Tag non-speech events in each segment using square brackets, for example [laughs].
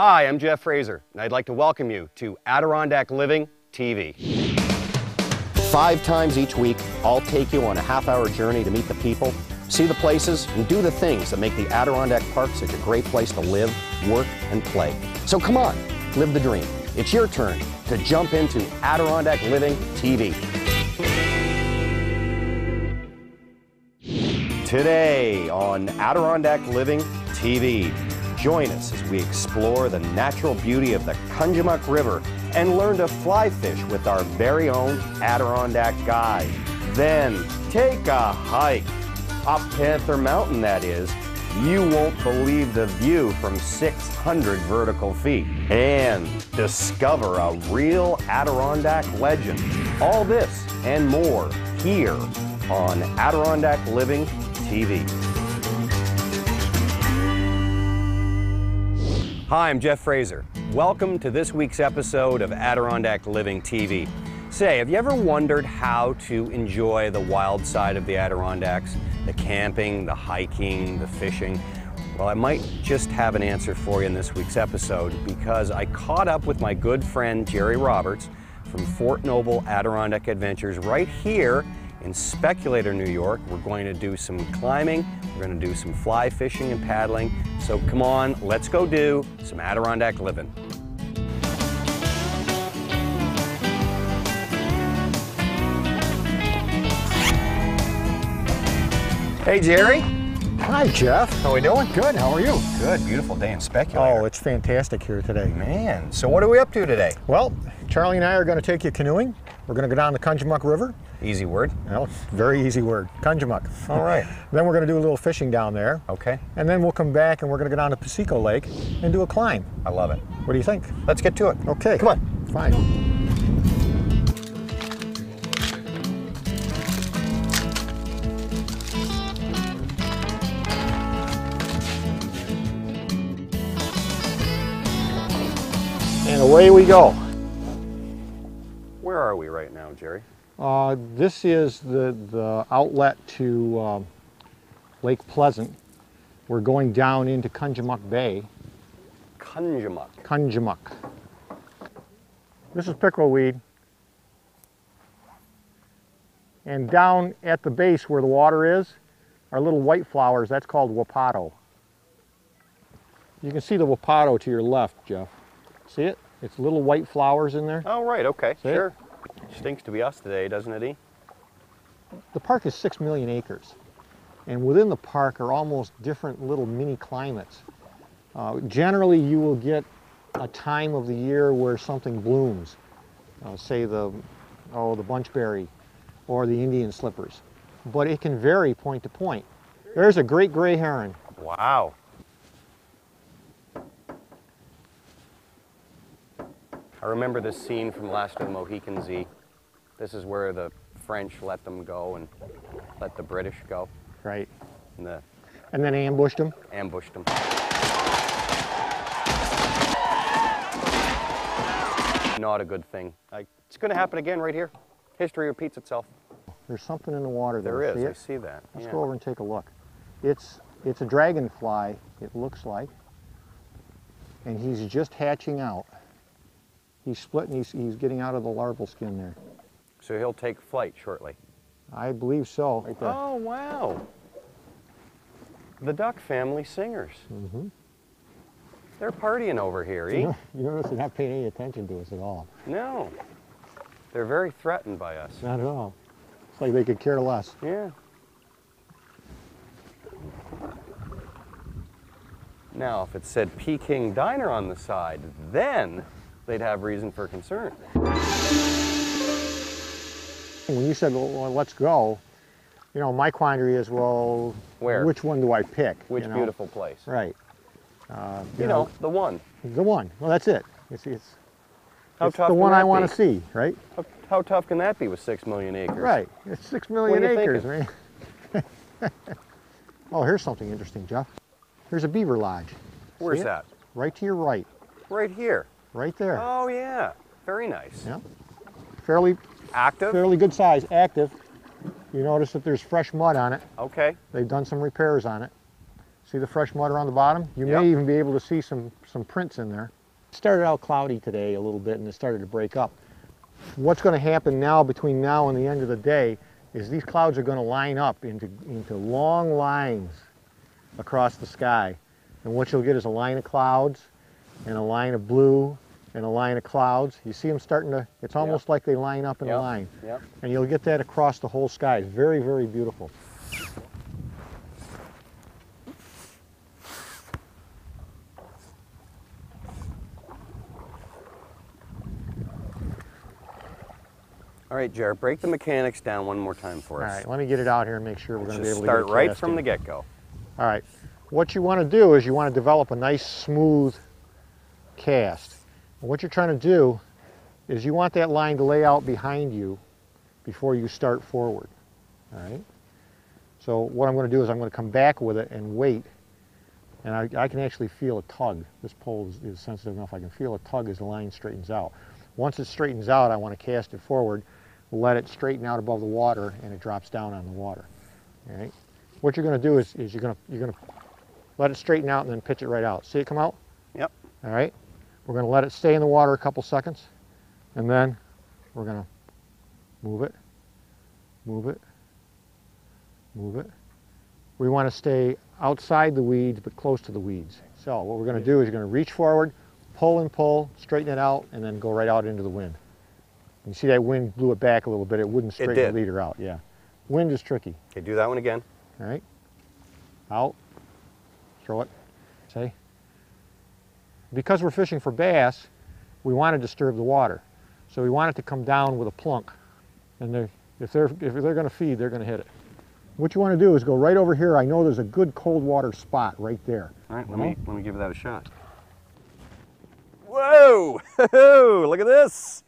Hi, I'm Jeff Fraser, and I'd like to welcome you to Adirondack Living TV. Five times each week, I'll take you on a half hour journey to meet the people, see the places, and do the things that make the Adirondack Park such a great place to live, work, and play. So come on, live the dream. It's your turn to jump into Adirondack Living TV. Today on Adirondack Living TV, join us as we explore the natural beauty of the Kunjamuk River and learn to fly fish with our very own Adirondack guide. Then take a hike up Panther Mountain, that is. You won't believe the view from 600 vertical feet and discover a real Adirondack legend. All this and more here on Adirondack Living TV. Hi, I'm Jeff Fraser. Welcome to this week's episode of Adirondack Living TV. Say, have you ever wondered how to enjoy the wild side of the Adirondacks? The camping, the hiking, the fishing? Well, I might just have an answer for you in this week's episode because I caught up with my good friend Jerry Roberts from Fort Noble Adirondack Adventures right here in Speculator, New York. We're going to do some climbing, we're going to do some fly fishing and paddling. So come on, let's go do some Adirondack living. Hey Jerry, Hi, Jeff. how are we doing? Good. How are you? Good, beautiful day in Speculator. Oh, it's fantastic here today. man. So what are we up to today? Well, Charlie and I are going to take you canoeing. We're going to go down the Kunjamuk River. Easy word. Well, very easy word, Kunjamuk. All right. [laughs] then we're going to do a little fishing down there. Okay, And then we'll come back and we're going to go down to Pasico Lake and do a climb. I love it. What do you think? Let's get to it. Okay. Come on. Fine. And away we go. Where are we right now, Jerry? Uh, this is the, the outlet to um, Lake Pleasant. We're going down into Kunjamuk Bay. Kunjamuk. Kunjamuk. This is pickleweed. And down at the base where the water is are little white flowers. That's called wapato. You can see the wapato to your left, Jeff. See it? It's little white flowers in there. Oh, right, okay, See it? Stinks to be us today, doesn't it, E? The park is six million acres, and within the park are almost different little mini climates. Uh, generally, you will get a time of the year where something blooms, uh, say the oh the bunchberry, or the Indian slippers, but it can vary point to point. There's a great gray heron. Wow. I remember this scene from Last of the Mohicans. This is where the French let them go and let the British go Right. and the And then ambushed them. ambushed them. Not a good thing. I, it's going to happen again right here. History repeats itself. There's something in the water there. There is. See I see that. Let's yeah. go over and take a look. It's it's a dragonfly. It looks like, and he's just hatching out. He's splitting. He's he's getting out of the larval skin there. So he'll take flight shortly. I believe so. Right. Oh, wow. The Duck Family Singers. Mhm. They're partying over here, You, eh? know, you notice they're not paying any attention to us at all. No. They're very threatened by us. Not at all. It's like they could care less. Yeah. Now, if it said Peking Diner on the side, then they'd have reason for concern. When you said, well, let's go, you know, my quandary is, well, Where? which one do I pick? Which you know? beautiful place. Right. Uh, You know, the one. the one. Well, that's it. It's, it's, How it's tough the one I want to see, right? How, how tough can that be with six million acres? Right. It's six million you acres, man. [laughs] oh, here's something interesting, Jeff. Here's a beaver lodge. Where's that? Right to your right. Right here. Right there. Oh, yeah. Very nice. Yeah. Fairly, Active? fairly good size, active. You notice that there's fresh mud on it. Okay. They've done some repairs on it. See the fresh mud around the bottom? You Yep. may even be able to see some, some prints in there. It started out cloudy today a little bit and it started to break up. What's going to happen now between now and the end of the day is these clouds are going to line up into, into long lines across the sky. And what you'll get is a line of clouds and a line of blue and a line of clouds. You see them starting to, it's almost like they line up in a line. Yep. And you'll get that across the whole sky. It's very, very beautiful. All right, Jared, break the mechanics down one more time for us. All right, let me get it out here and make sure we're going to be able to start right from in. the get-go. All right. What you want to do is you want to develop a nice smooth cast. What you're trying to do is you want that line to lay out behind you before you start forward. All right. So what I'm going to do is I'm going to come back with it and wait. And I, I can actually feel a tug. This pole is, is sensitive enough. I can feel a tug as the line straightens out. Once it straightens out, I want to cast it forward, let it straighten out above the water, and it drops down on the water. All right. What you're going to do is, is you're going to you're going to let it straighten out and then pitch it right out. See it come out? Yep. All right. We're going to let it stay in the water a couple seconds, and then we're going to move it, move it, move it. We want to stay outside the weeds but close to the weeds. So what we're going to do is you're going to reach forward, pull and pull, straighten it out, and then go right out into the wind. You see that wind blew it back a little bit. It wouldn't straighten did. the leader out. Yeah. Wind is tricky. Okay, do that one again. All right. Out. Throw it. See? Because we're fishing for bass, we want to disturb the water. So we want it to come down with a plunk. And they're, if they're, if they're going to feed, they're going to hit it. What you want to do is go right over here. I know there's a good cold water spot right there. All right, let me uh-huh. let me give that a shot. Whoa! [laughs] Look at this!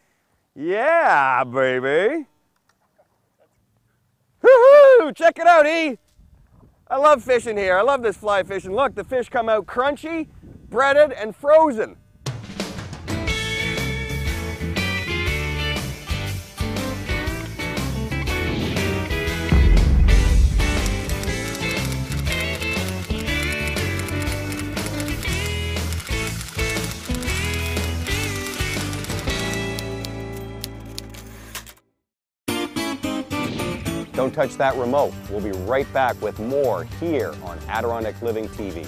Yeah, baby! Woohoo! Check it out, E! I love fishing here. I love this fly fishing. Look, the fish come out crunchy, breaded, and frozen. Don't touch that remote. We'll be right back with more here on Adirondack Living TV.